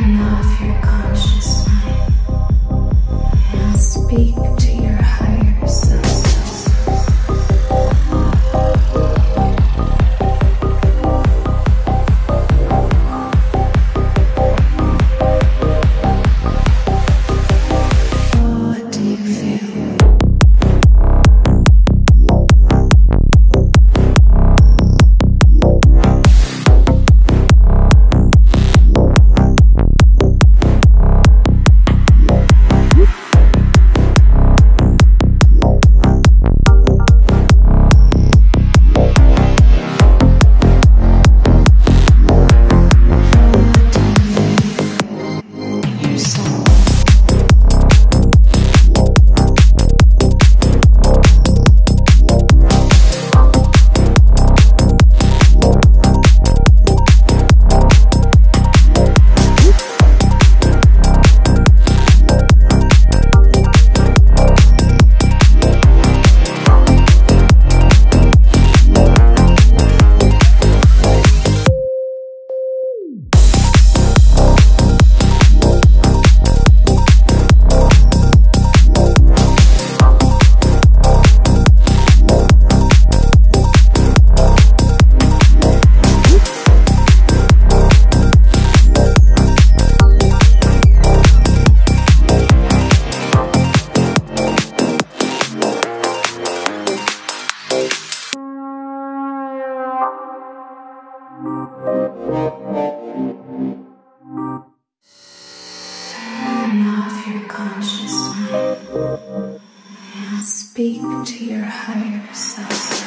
Turn off your conscious mind. And speak to Turn off your conscious mind and speak to your higher self.